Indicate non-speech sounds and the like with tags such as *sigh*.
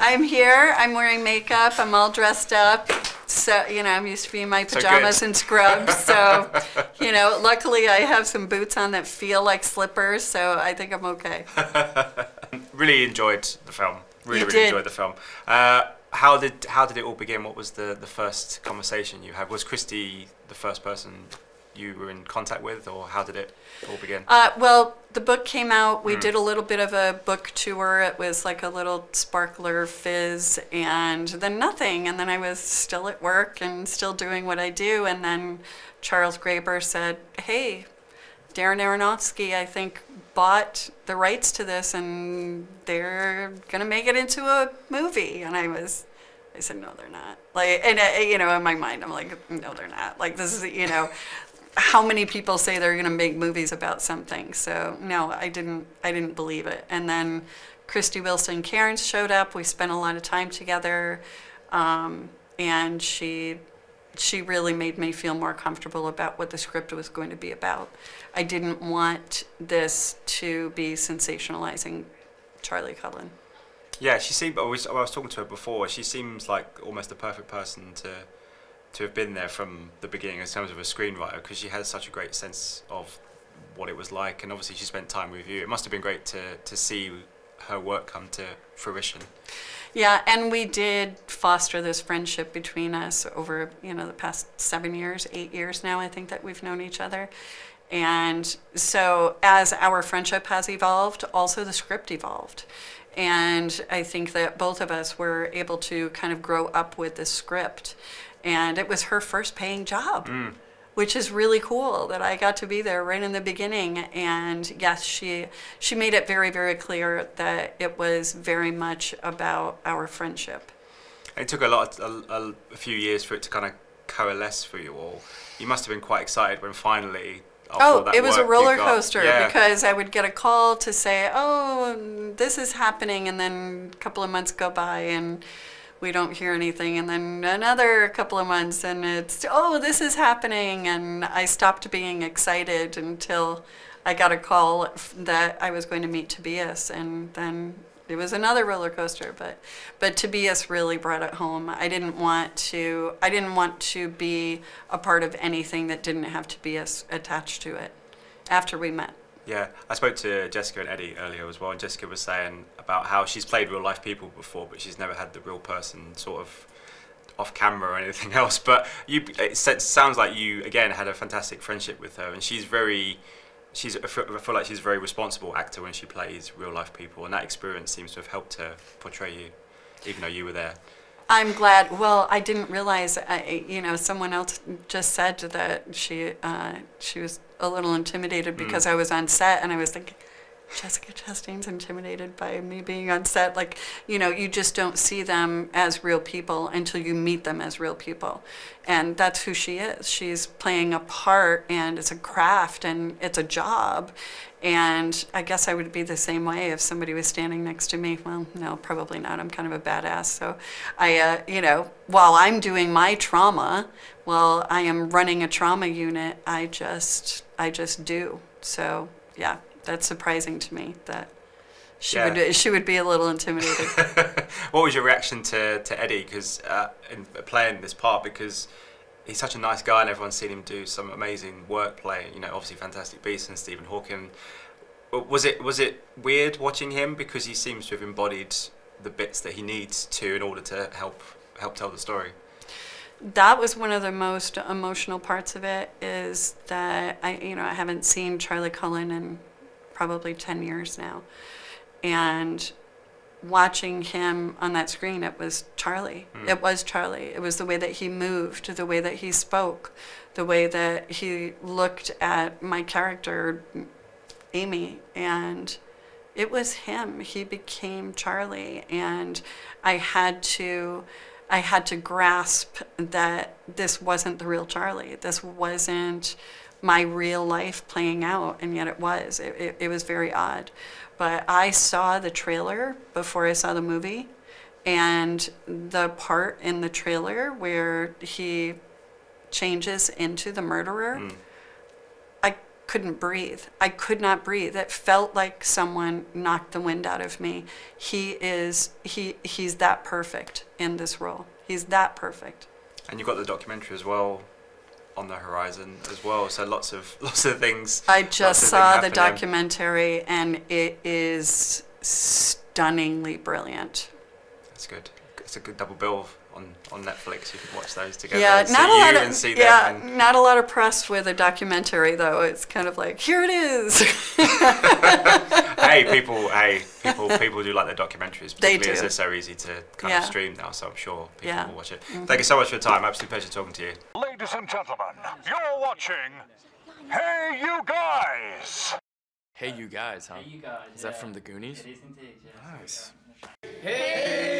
I'm here. I'm wearing makeup. I'm all dressed up. So you know, I'm used to be in my pajamas good. and scrubs. So *laughs* you know, luckily I have some boots on that feel like slippers. So I think I'm okay. *laughs* really enjoyed the film. Really, You really did. enjoyed the film. Uh, how did how did it all begin? What was the, the first conversation you had? Was Krysty the first person you were in contact with, or how did it all begin? Uh, well, the book came out. We Mm. did a little bit of a book tour. It was like a little sparkler fizz, and then nothing. And then I was still at work and still doing what I do. And then Charles Graeber said, "Hey, Darren Aronofsky, I think bought the rights to this, and they're gonna make it into a movie." And I was. I said, no, they're not. Like, and uh, you know, in my mind, I'm like, no, they're not. Like, this is, you know, how many people say they're going to make movies about something? So no, I didn't. I didn't believe it. And then Krysty Wilson-Cairns showed up. We spent a lot of time together, um, and she she really made me feel more comfortable about what the script was going to be about. I didn't want this to be sensationalizing Charlie Cullen. Yeah, she seemed. I was, I was talking to her before. She seems like almost the perfect person to to have been there from the beginning in terms of a screenwriter because she has such a great sense of what it was like, and obviously she spent time with you. It must have been great to to see her work come to fruition. Yeah, and we did foster this friendship between us over, you know, the past seven years, eight years now, I think that we've known each other. And so as our friendship has evolved, also the script evolved. And I think that both of us were able to kind of grow up with the script. And it was her first paying job Mm. which is really cool that I got to be there right in the beginning. And yes, she she made it very very clear that it was very much about our friendship. It took a lot, a, a, a few years for it to kind of coalesce for you all. You must have been quite excited when finally. Oh, it was a roller coaster yeah. because I would get a call to say, "Oh, this is happening," and then a couple of months go by and we don't hear anything, and then another couple of months and it's, "Oh, this is happening," and I stopped being excited until I got a call that I was going to meet Tobias, and then it was another roller coaster. But but Tobias really brought it home. I didn't want to I didn't want to be a part of anything that didn't have Tobias attached to it. After we met, Yeah, I spoke to Jessica and Eddie earlier as well, and Jessica was saying about how she's played real life people before, but she's never had the real person sort of off camera or anything *laughs* else. But you, it sounds like you again had a fantastic friendship with her, and she's very, she's I feel like she's a very responsible actor when she plays real life people, and that experience seems to have helped her portray you, even though you were there. I'm glad. Well, I didn't realize. I, you know, someone else just said that she uh, she was a little intimidated because I was on set, and I was thinking, Jessica Chastain's intimidated by me being on set. Like, you know, you just don't see them as real people until you meet them as real people, and that's who she is. She's playing a part, and it's a craft, and it's a job. And I guess I would be the same way if somebody was standing next to me. Well, no, probably not. I'm kind of a badass. So I, uh, you know, while I'm doing my trauma, while I am running a trauma unit, I just, I just do. So yeah, that's surprising to me that she Yeah. would, she would be a little intimidated. *laughs* What was your reaction to, to Eddie because uh, in playing this part because he's such a nice guy and everyone's seen him do some amazing work playing you know obviously Fantastic Beasts and Stephen Hawking. Was it was it weird watching him because he seems to have embodied the bits that he needs to in order to help help tell the story? that was one of the most emotional parts of it is that I, you know, I haven't seen Charlie Cullen in probably 10 years now. And watching him on that screen, it was Charlie. Mm. It was Charlie. It was the way that he moved, the way that he spoke, the way that he looked at my character, Amy. And it was him. He became Charlie. And I had to. I had to grasp that this wasn't the real Charlie. This wasn't my real life playing out, and yet it was. It, it, it was very odd. But I saw the trailer before I saw the movie, and the part in the trailer where he changes into the murderer, Mm. I couldn't breathe. I could not breathe. It felt like someone knocked the wind out of me. He is he he's that perfect in this role. He's that perfect. And you've got the documentary as well on the horizon as well. So lots of *laughs* lots of things. I just saw the happening. documentary and it is stunningly brilliant. That's good. It's a good double bill on, on Netflix. You can watch those together. Yeah, not a lot of yeah, not a lot of press with a documentary though. It's kind of like here it is. *laughs* hey, people, hey, people, *laughs* people do like their documentaries, They particularly as they're so easy to kind Yeah. of stream now. So I'm sure people Yeah. Will watch it. Mm-hmm. Thank you so much for your time. Absolute pleasure talking to you. Ladies and gentlemen, you're watching Hey You Guys! Hey, you guys, huh? you guys. Is that from the Goonies? It is indeed, yeah. Nice. Hey,